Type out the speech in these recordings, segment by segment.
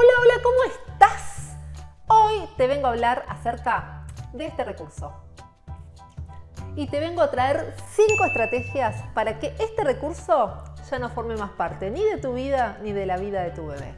Hola, hola, ¿cómo estás? Hoy te vengo a hablar acerca de este recurso. Y te vengo a traer 5 estrategias para que este recurso ya no forme más parte ni de tu vida ni de la vida de tu bebé.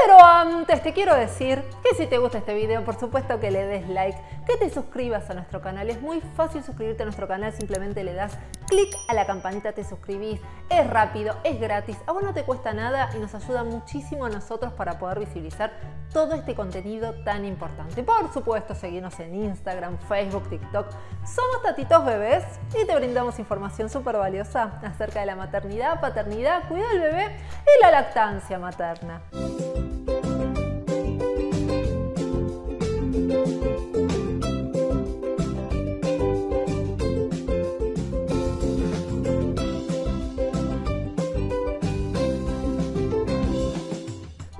Pero antes te quiero decir que si te gusta este video, por supuesto que le des like, que te suscribas a nuestro canal. Es muy fácil suscribirte a nuestro canal, simplemente le das clic a la campanita, te suscribís. Es rápido, es gratis, a vos no te cuesta nada y nos ayuda muchísimo a nosotros para poder visibilizar todo este contenido tan importante. Por supuesto, seguirnos en Instagram, Facebook, TikTok. Somos Tatitos Bebés y te brindamos información súper valiosa acerca de la maternidad, paternidad, cuidado del bebé y la lactancia materna.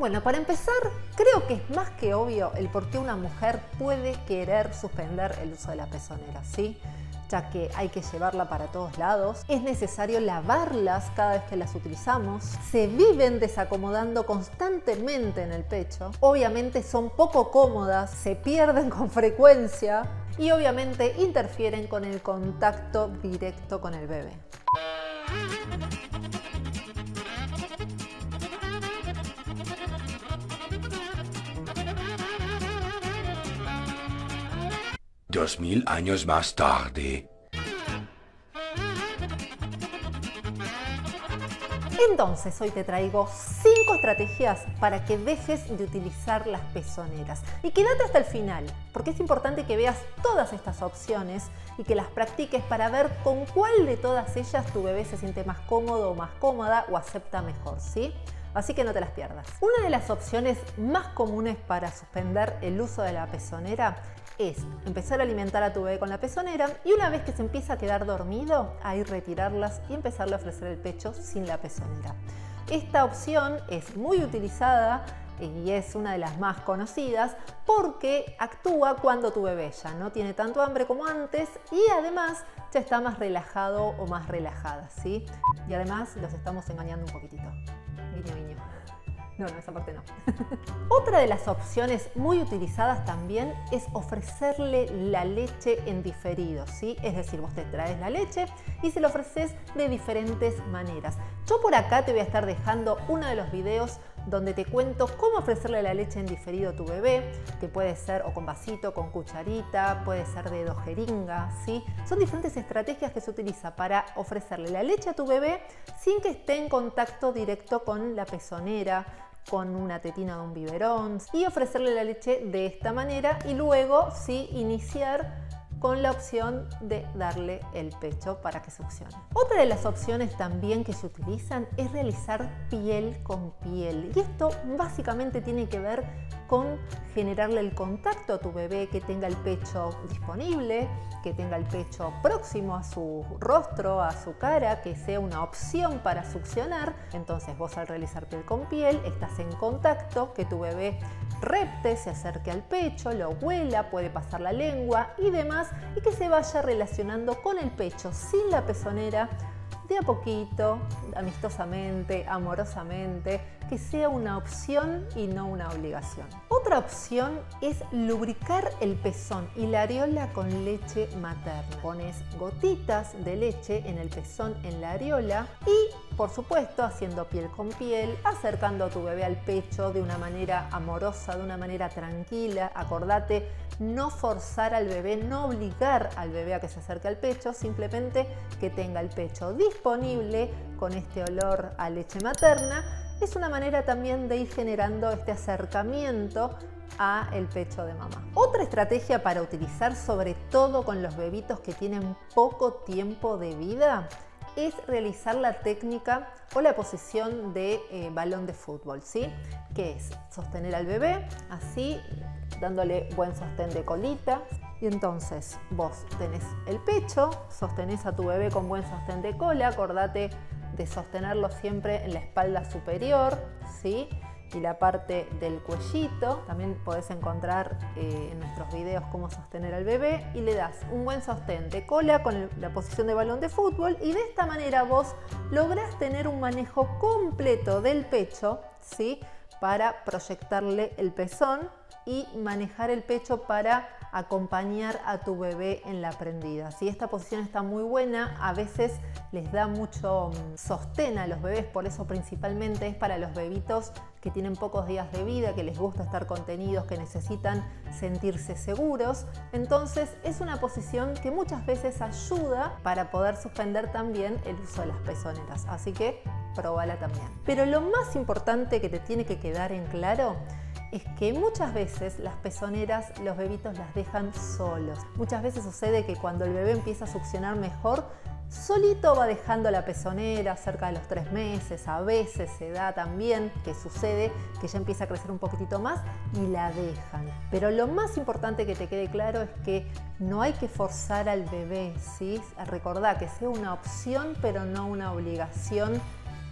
Bueno, para empezar, creo que es más que obvio el por qué una mujer puede querer suspender el uso de la pezonera, ¿sí? ya que hay que llevarla para todos lados, es necesario lavarlas cada vez que las utilizamos, se viven desacomodando constantemente en el pecho, obviamente son poco cómodas, se pierden con frecuencia y obviamente interfieren con el contacto directo con el bebé. Dos mil años más tarde. Entonces hoy te traigo 5 estrategias para que dejes de utilizar las pezoneras. Y quédate hasta el final, porque es importante que veas todas estas opciones y que las practiques para ver con cuál de todas ellas tu bebé se siente más cómodo o más cómoda o acepta mejor, ¿sí? Así que no te las pierdas. Una de las opciones más comunes para suspender el uso de la pezonera es empezar a alimentar a tu bebé con la pezonera y una vez que se empieza a quedar dormido, ahí retirarlas y empezarle a ofrecer el pecho sin la pezonera. Esta opción es muy utilizada y es una de las más conocidas porque actúa cuando tu bebé ya no tiene tanto hambre como antes y además ya está más relajado o más relajada, ¿sí? Y además los estamos engañando un poquitito. Guiño, guiño. No, no, esa parte no. Otra de las opciones muy utilizadas también es ofrecerle la leche en diferido, ¿sí? Es decir, vos te traes la leche y se la ofreces de diferentes maneras. Yo por acá te voy a estar dejando uno de los videos donde te cuento cómo ofrecerle la leche en diferido a tu bebé, que puede ser o con vasito, con cucharita, puede ser de dos jeringas, ¿sí? Son diferentes estrategias que se utiliza para ofrecerle la leche a tu bebé sin que esté en contacto directo con la pezonera, con una tetina de un biberón y ofrecerle la leche de esta manera y luego sí iniciar con la opción de darle el pecho para que succione. Otra de las opciones también que se utilizan es realizar piel con piel y esto básicamente tiene que ver con generarle el contacto a tu bebé, que tenga el pecho disponible, que tenga el pecho próximo a su rostro, a su cara, que sea una opción para succionar. Entonces vos al realizar piel con piel estás en contacto, que tu bebé repte, se acerque al pecho, lo huela, puede pasar la lengua y demás, y que se vaya relacionando con el pecho sin la pezonera de a poquito, amistosamente, amorosamente, que sea una opción y no una obligación. Otra opción es lubricar el pezón y la areola con leche materna. Pones gotitas de leche en el pezón, en la areola y, por supuesto, haciendo piel con piel, acercando a tu bebé al pecho de una manera amorosa, de una manera tranquila. Acordate no forzar al bebé, no obligar al bebé a que se acerque al pecho, simplemente que tenga el pecho disponible con este olor a leche materna. Es una manera también de ir generando este acercamiento a el pecho de mamá. Otra estrategia para utilizar sobre todo con los bebitos que tienen poco tiempo de vida es realizar la técnica o la posición de eh, balón de fútbol, ¿sí? Que es sostener al bebé así dándole buen sostén de colita. Y entonces vos tenés el pecho, sostenés a tu bebé con buen sostén de cola, acordate de sostenerlo siempre en la espalda superior, ¿sí? y la parte del cuellito. También podés encontrar eh, en nuestros videos cómo sostener al bebé y le das un buen sostén de cola con la posición de balón de fútbol y de esta manera vos lográs tener un manejo completo del pecho, ¿sí? para proyectarle el pezón y manejar el pecho para acompañar a tu bebé en la prendida. Si esta posición está muy buena, a veces les da mucho mm, sostén a los bebés, por eso principalmente es para los bebitos que tienen pocos días de vida, que les gusta estar contenidos, que necesitan sentirse seguros. Entonces es una posición que muchas veces ayuda para poder suspender también el uso de las pezoneras. Así que probala también. Pero lo más importante que te tiene que quedar en claro es que muchas veces las pezoneras los bebitos las dejan solos. Muchas veces sucede que cuando el bebé empieza a succionar mejor, solito va dejando la pezonera cerca de los tres meses. A veces se da también que sucede que ya empieza a crecer un poquitito más y la dejan. Pero lo más importante que te quede claro es que no hay que forzar al bebé, ¿sí? Recordá que sea una opción pero no una obligación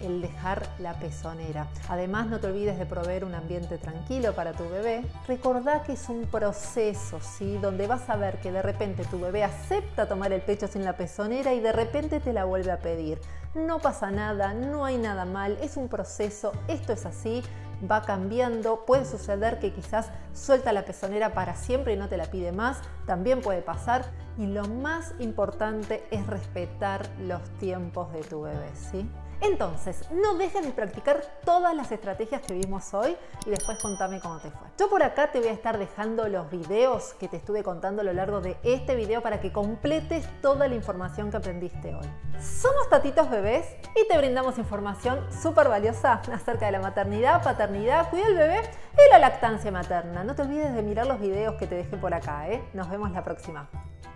el dejar la pezonera. Además, no te olvides de proveer un ambiente tranquilo para tu bebé. Recordá que es un proceso, ¿sí? Donde vas a ver que de repente tu bebé acepta tomar el pecho sin la pezonera y de repente te la vuelve a pedir. No pasa nada, no hay nada mal, es un proceso, esto es así, va cambiando, puede suceder que quizás suelta la pezonera para siempre y no te la pide más, también puede pasar y lo más importante es respetar los tiempos de tu bebé, ¿sí? Entonces, no dejes de practicar todas las estrategias que vimos hoy y después contame cómo te fue. Yo por acá te voy a estar dejando los videos que te estuve contando a lo largo de este video para que completes toda la información que aprendiste hoy. Somos Tatitos Bebés y te brindamos información súper valiosa acerca de la maternidad, paternidad, cuida el bebé y la lactancia materna. No te olvides de mirar los videos que te dejé por acá. ¿eh? Nos vemos la próxima.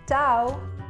¡Chao!